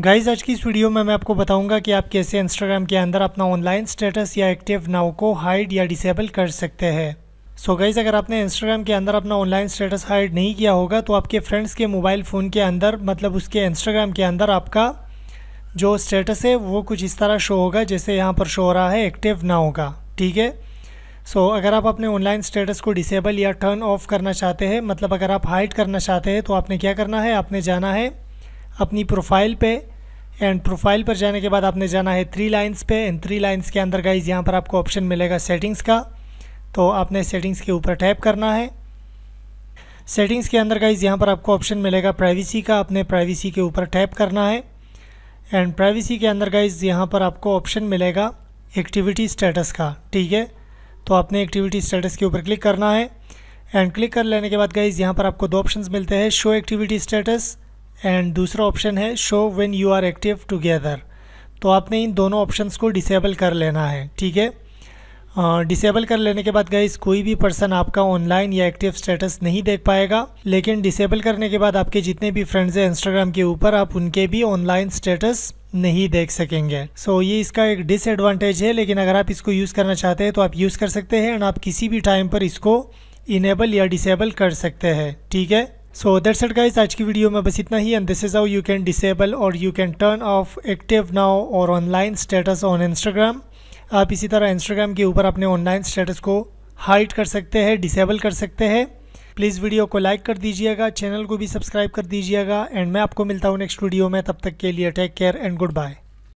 Guys आज की इस वीडियो में मैं आपको बताऊँगा कि आप कैसे इंस्टाग्राम के अंदर अपना ऑनलाइन स्टेटस या एक्टिव नाउ को हाइड या डिसेबल कर सकते हैं। सो गाइज़ अगर आपने इंस्टाग्राम के अंदर अपना ऑनलाइन स्टेटस हाइड नहीं किया होगा तो आपके फ्रेंड्स के मोबाइल फ़ोन के अंदर मतलब उसके इंस्टाग्राम के अंदर आपका जो स्टेटस है वो कुछ इस तरह शो होगा जैसे यहाँ पर शो हो रहा है एक्टिव नाउ का। ठीक है? सो so, अगर आप अपने ऑनलाइन स्टेटस को डिसेबल या टर्न ऑफ़ करना चाहते हैं मतलब अगर आप हाइड करना चाहते हैं तो आपने क्या करना है? आपने जाना है अपनी प्रोफ़ाइल पे एंड प्रोफ़ाइल पर जाने के बाद आपने जाना है थ्री लाइंस पे एंड थ्री लाइंस के अंदर गाइज़ यहाँ पर आपको ऑप्शन मिलेगा सेटिंग्स का। तो आपने सेटिंग्स के ऊपर टैप करना है। सेटिंग्स के अंदर गाइज़ यहाँ पर आपको ऑप्शन मिलेगा प्राइवेसी का अपने प्राइवेसी के ऊपर टैप करना है। एंड प्राइवेसी के अंदर गाइज़ यहाँ पर आपको ऑप्शन मिलेगा एक्टिविटी स्टेटस का, ठीक है? तो आपने एक्टिविटी स्टेटस के ऊपर क्लिक करना है। एंड क्लिक कर लेने के बाद गाइज़ यहाँ पर आपको दो ऑप्शंस मिलते हैं शो एक्टिविटी स्टेटस एंड दूसरा ऑप्शन है show when you are active together तो आपने इन दोनों ऑप्शंस को डिसेबल कर लेना है ठीक है? डिसेबल कर लेने के बाद गाइज़ कोई भी पर्सन आपका ऑनलाइन या एक्टिव स्टेटस नहीं देख पाएगा लेकिन डिसेबल करने के बाद आपके जितने भी फ्रेंड्स हैं इंस्टाग्राम के ऊपर आप उनके भी ऑनलाइन स्टेटस नहीं देख सकेंगे। सो so, ये इसका एक डिसएडवांटेज है लेकिन अगर आप इसको यूज़ करना चाहते हैं तो आप यूज़ कर सकते हैं एंड आप किसी भी टाइम पर इसको इनेबल या डिसेबल कर सकते हैं ठीक है? सो दैट्स इट गाइस आज की वीडियो में बस इतना ही and this is how you can disable और you can turn off active now और ऑनलाइन स्टेटस ऑन इंस्टाग्राम आप इसी तरह इंस्टाग्राम के ऊपर अपने ऑनलाइन स्टेटस को हाइड कर सकते हैं डिसेबल कर सकते हैं। प्लीज़ वीडियो को लाइक कर दीजिएगा चैनल को भी सब्सक्राइब कर दीजिएगा एंड मैं आपको मिलता हूँ नेक्स्ट वीडियो में। तब तक के लिए take care and good bye